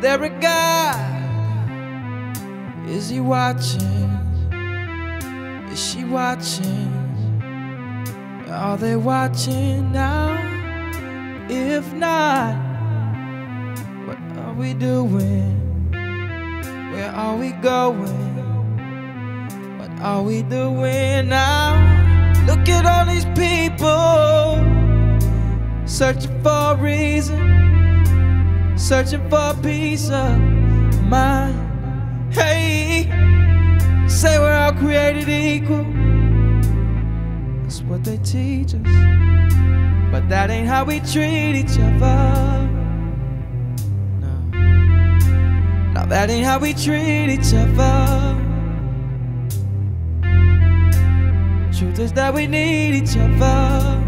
There a God? Is he watching? Is she watching? Are they watching now? If not, what are we doing? Where are we going? What are we doing now? Look at all these people searching for a reason, searching for peace of mind. Hey, say we're all created equal. That's what they teach us. But that ain't how we treat each other. No. Now that ain't how we treat each other. Truth is that we need each other.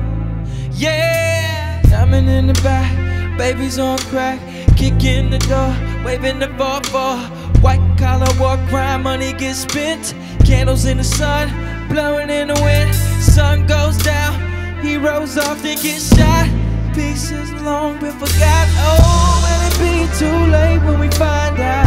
Yeah, diamond in the back, babies on crack, kick in the door, waving the 4 White collar war crime, money gets spent. Candles in the sun, blowing in the wind. Sun goes down, heroes often get shot. Pieces long been forgot. Oh, will it be too late when we find out?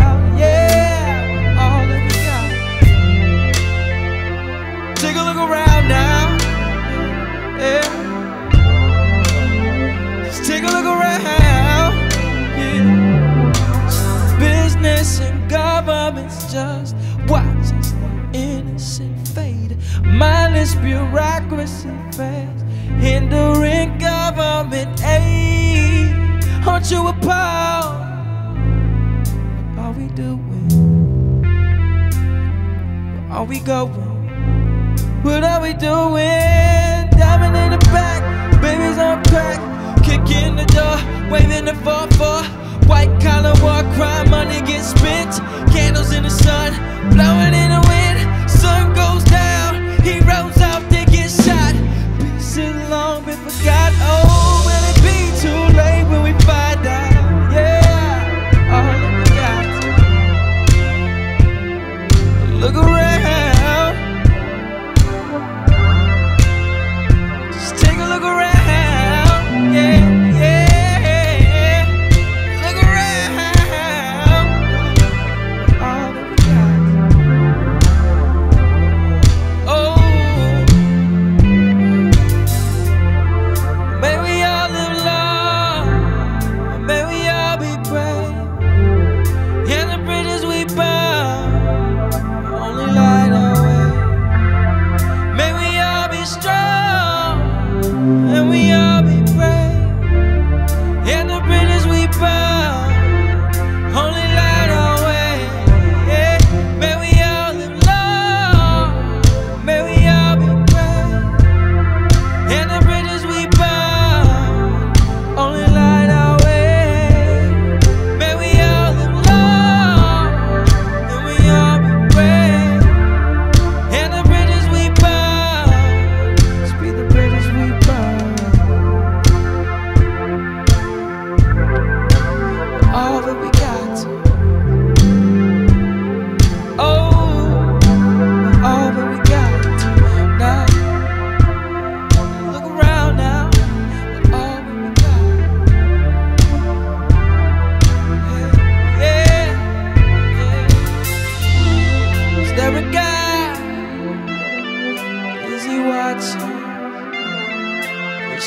Governments just watch us innocent fade. Mindless bureaucracy fast, hindering government aid. Aren't you appalled? What are we doing? Where are we going? What are we doing? Sun,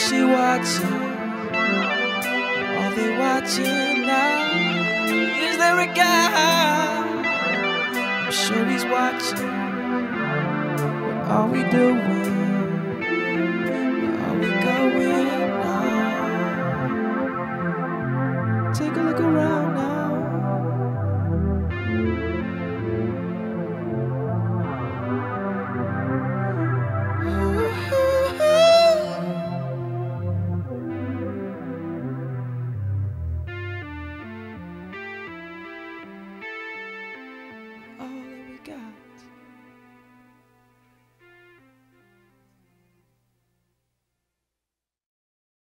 she watching? Are they watching now? Is there a guy? I'm sure he's watching. What are we doing? Where are we going now? Take a look around.